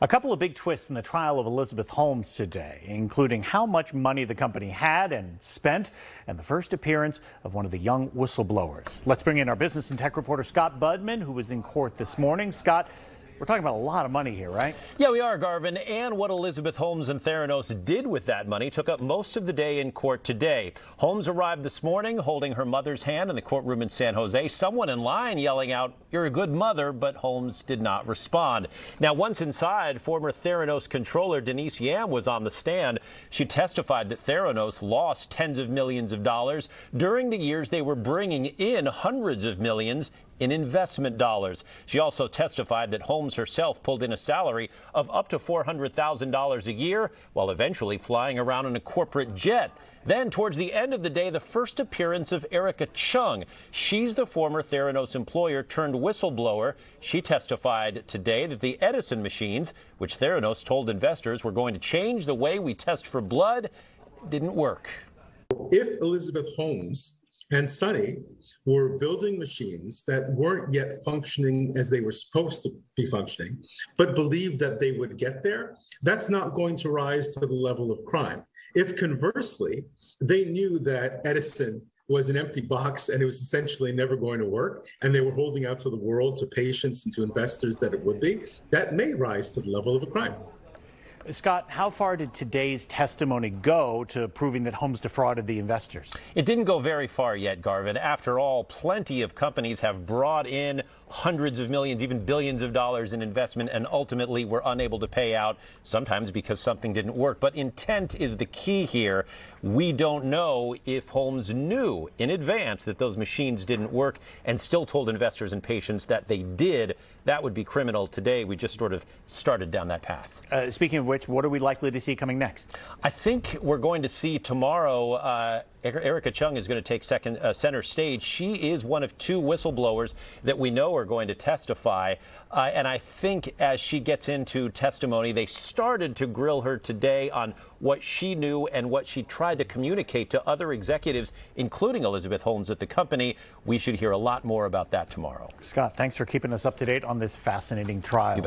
A couple of big twists in the trial of Elizabeth Holmes today, including how much money the company had and spent, and the first appearance of one of the young whistleblowers. Let's bring in our business and tech reporter Scott Budman, who was in court this morning. Scott, we're talking about a lot of money here, right? Yeah, we are, Garvin. And what Elizabeth Holmes and Theranos did with that money took up most of the day in court today. Holmes arrived this morning holding her mother's hand in the courtroom in San Jose. Someone in line yelling out, You're a good mother, but Holmes did not respond. Now, once inside, former Theranos controller Danise Yam was on the stand. She testified that Theranos lost tens of millions of dollars during the years they were bringing in hundreds of millions in investment dollars. She also testified that Holmes herself pulled in a salary of up to $400,000 a year while eventually flying around in a corporate jet. Then, towards the end of the day, the first appearance of Erika Cheung. She's the former Theranos employer turned whistleblower. She testified today that the Edison machines, which Theranos told investors were going to change the way we test for blood, didn't work. If Elizabeth Holmes and Sunny were building machines that weren't yet functioning as they were supposed to be functioning, but believed that they would get there. That's not going to rise to the level of crime. If conversely, they knew that Edison was an empty box and it was essentially never going to work, and they were holding out to the world, to patients, and to investors that it would be, that may rise to the level of a crime. Scott, how far did today's testimony go to proving that Holmes defrauded the investors? It didn't go very far yet, Garvin. After all, plenty of companies have brought in hundreds of millions, even billions of dollars in investment and ultimately were unable to pay out, sometimes because something didn't work. But intent is the key here. We don't know if Holmes knew in advance that those machines didn't work and still told investors and patients that they did. That would be criminal. Today, we just sort of started down that path. Uh, speaking of which, what are we likely to see coming next? I think we're going to see tomorrow. Uh, Erika Cheung is going to take second uh, center stage. She is one of two whistleblowers that we know are going to testify. Uh, and I think as she gets into testimony, they started to grill her today on what she knew and what she tried to communicate to other executives, including Elizabeth Holmes at the company. We should hear a lot more about that tomorrow. Scott, thanks for keeping us up to date on this fascinating trial.